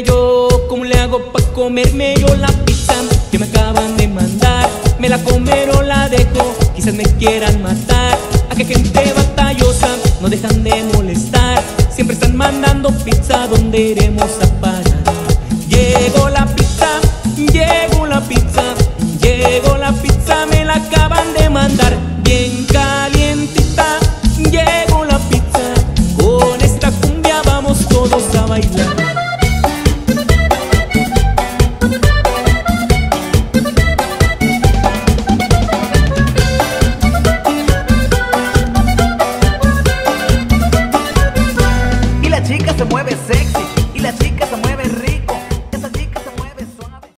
yo ¿Cómo le hago pa' comerme yo la pizza que me acaban de mandar? Me la comeré o la dejo, quizás me quieran matar ¿A qué gente batallosa no dejan de molestar? Siempre están mandando pizza, donde iremos a parar? Y la chica se mueve sexy y la chica